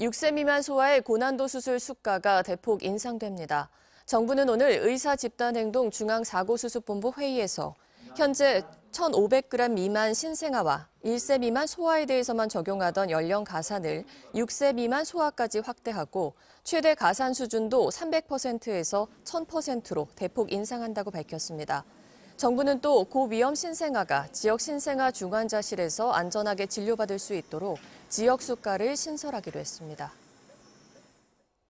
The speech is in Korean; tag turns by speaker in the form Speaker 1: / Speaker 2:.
Speaker 1: 6세 미만 소아의 고난도 수술 수가가 대폭 인상됩니다. 정부는 오늘 의사 집단 행동 중앙 사고 수습본부 회의에서 현재 1,500g 미만 신생아와 1세 미만 소아에 대해서만 적용하던 연령 가산을 6세 미만 소아까지 확대하고 최대 가산 수준도 300%에서 1,000%로 대폭 인상한다고 밝혔습니다. 정부는 또 고위험 신생아가 지역 신생아 중환자실에서 안전하게 진료받을 수 있도록 지역 수가를 신설하기로 했습니다.